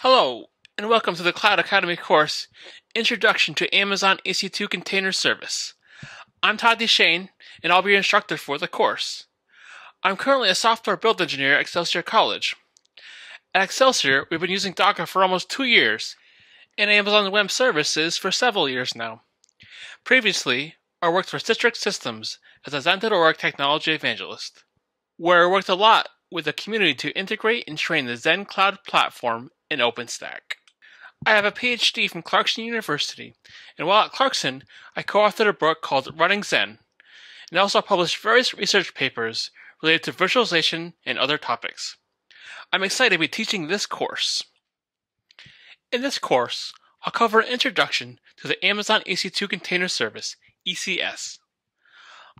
Hello, and welcome to the Cloud Academy course, Introduction to Amazon EC2 Container Service. I'm Todd Deshane, and I'll be your instructor for the course. I'm currently a software build engineer at Excelsior College. At Excelsior, we've been using Docker for almost two years, and Amazon Web Services for several years now. Previously, I worked for Citrix Systems as a Xen.org technology evangelist, where I worked a lot with the community to integrate and train the Xen Cloud platform in OpenStack. I have a PhD from Clarkson University, and while at Clarkson, I co authored a book called Running Xen, and also published various research papers related to virtualization and other topics. I'm excited to be teaching this course. In this course, I'll cover an introduction to the Amazon EC2 Container Service, ECS.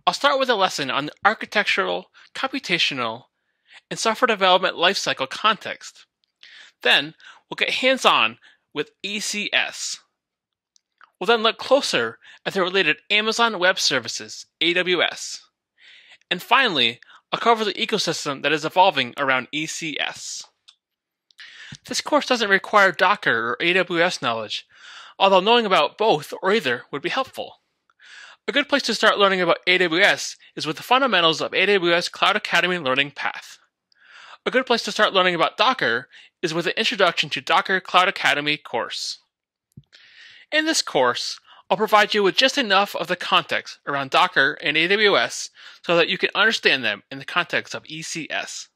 I'll start with a lesson on the architectural, computational, and software development lifecycle context. Then, we'll get hands on with ECS. We'll then look closer at the related Amazon Web Services, AWS. And finally, I'll cover the ecosystem that is evolving around ECS. This course doesn't require Docker or AWS knowledge, although knowing about both or either would be helpful. A good place to start learning about AWS is with the fundamentals of AWS Cloud Academy Learning Path. A good place to start learning about Docker is with an Introduction to Docker Cloud Academy course. In this course, I'll provide you with just enough of the context around Docker and AWS so that you can understand them in the context of ECS.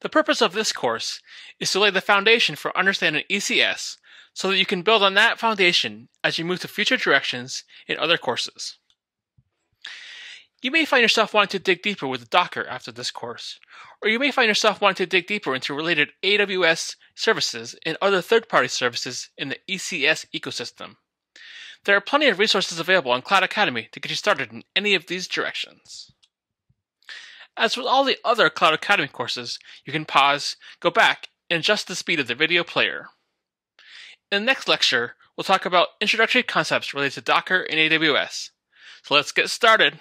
The purpose of this course is to lay the foundation for understanding ECS so that you can build on that foundation as you move to future directions in other courses. You may find yourself wanting to dig deeper with Docker after this course, or you may find yourself wanting to dig deeper into related AWS services and other third party services in the ECS ecosystem. There are plenty of resources available on Cloud Academy to get you started in any of these directions. As with all the other Cloud Academy courses, you can pause, go back, and adjust the speed of the video player. In the next lecture, we'll talk about introductory concepts related to Docker and AWS. So let's get started.